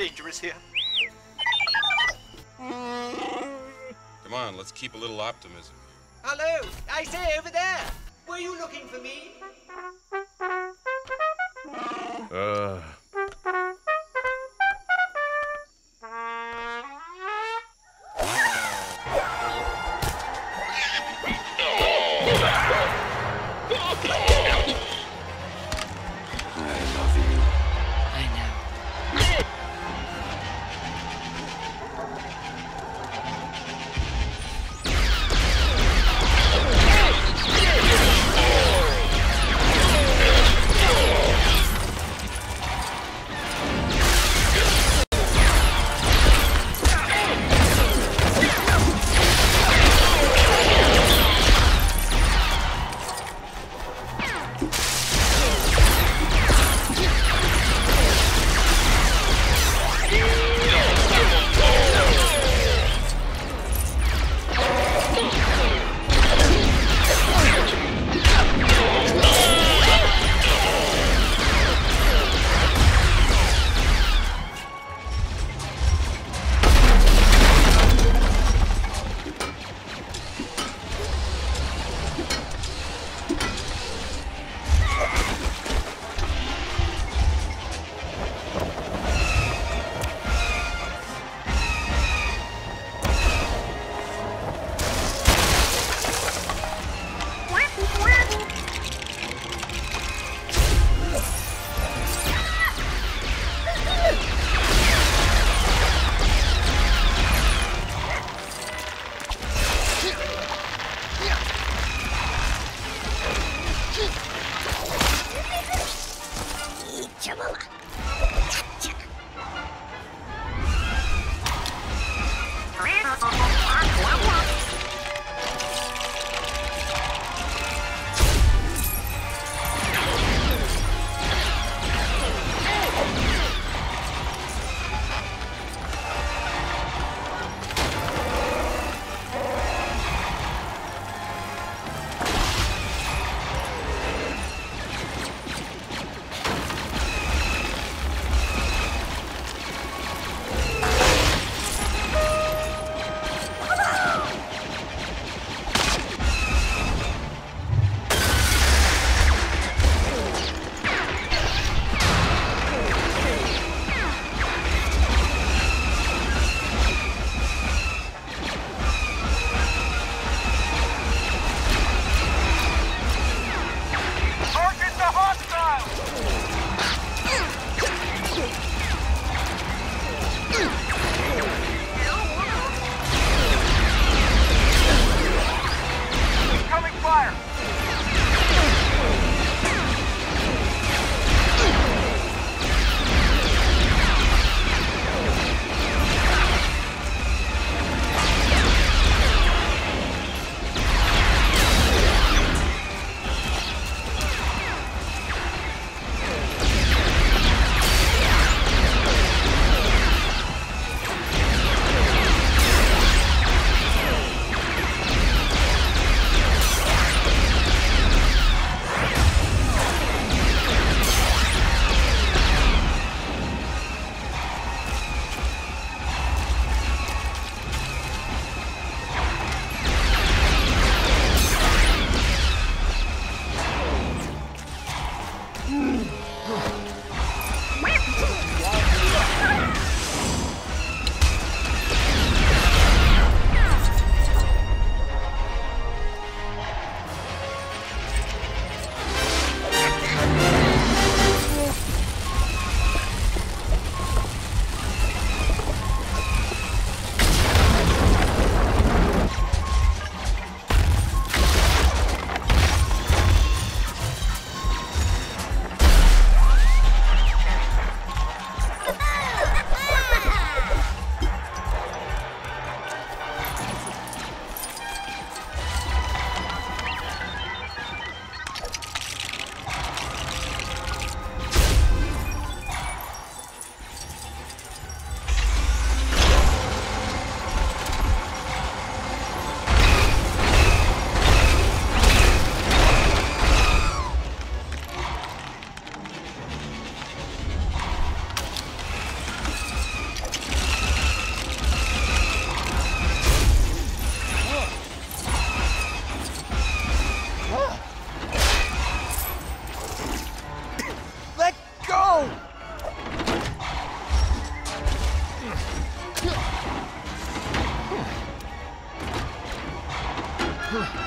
is here. Come on, let's keep a little optimism. Hello, I say over there. Were you looking for me? Uh. Huh.